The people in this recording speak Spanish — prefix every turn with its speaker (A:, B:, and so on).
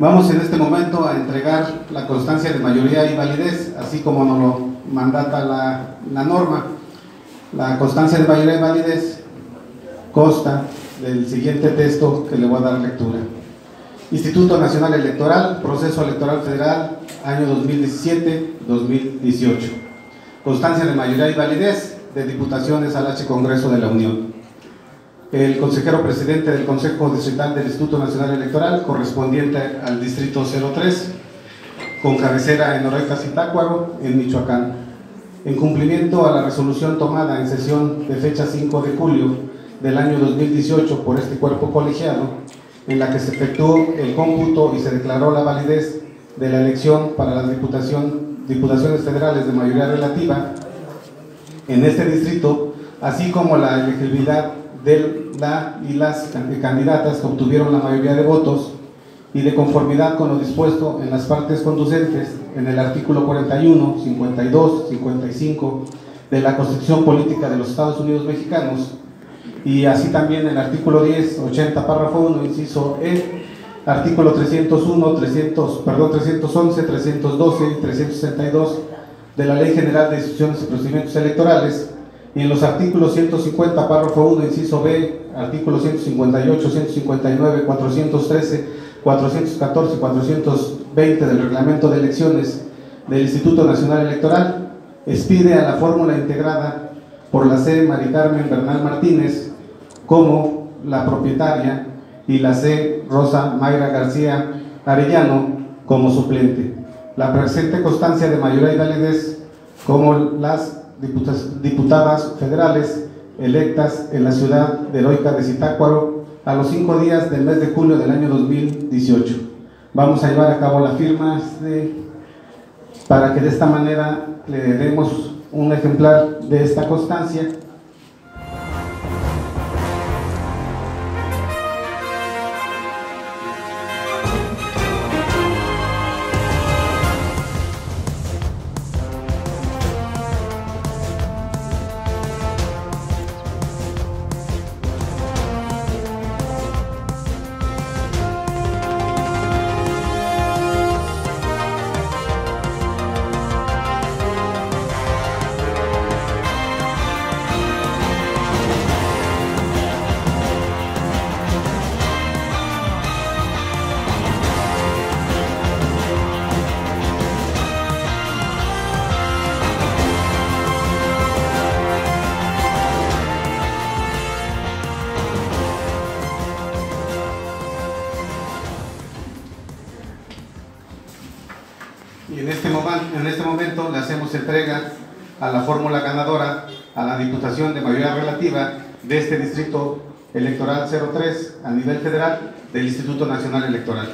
A: Vamos en este momento a entregar la constancia de mayoría y validez, así como nos lo mandata la, la norma. La constancia de mayoría y validez consta del siguiente texto que le voy a dar lectura. Instituto Nacional Electoral, Proceso Electoral Federal, año 2017-2018. Constancia de mayoría y validez de diputaciones al H Congreso de la Unión. El consejero presidente del Consejo Distrital del Instituto Nacional Electoral, correspondiente al Distrito 03, con cabecera en Oreca Zitácuaro, en Michoacán. En cumplimiento a la resolución tomada en sesión de fecha 5 de julio del año 2018 por este cuerpo colegiado, en la que se efectuó el cómputo y se declaró la validez de la elección para las diputación, diputaciones federales de mayoría relativa en este distrito, así como la elegibilidad de la y las candidatas que obtuvieron la mayoría de votos y de conformidad con lo dispuesto en las partes conducentes en el artículo 41, 52, 55 de la Constitución Política de los Estados Unidos Mexicanos y así también el artículo 10, 80, párrafo 1, inciso E, artículo 301, 300, perdón, 311, 312 y 362 de la Ley General de Instituciones y Procedimientos Electorales y en los artículos 150, párrafo 1, inciso B, artículos 158, 159, 413, 414 y 420 del Reglamento de Elecciones del Instituto Nacional Electoral, expide a la fórmula integrada por la C. Mari Carmen Bernal Martínez como la propietaria y la C. Rosa Mayra García Arellano como suplente. La presente constancia de mayoría y validez como las diputadas federales electas en la ciudad de heroica de Zitácuaro a los cinco días del mes de julio del año 2018. Vamos a llevar a cabo la firma de, para que de esta manera le demos un ejemplar de esta constancia y en este, momento, en este momento le hacemos entrega a la fórmula ganadora a la Diputación de Mayoría Relativa de este Distrito Electoral 03 a nivel federal del Instituto Nacional Electoral.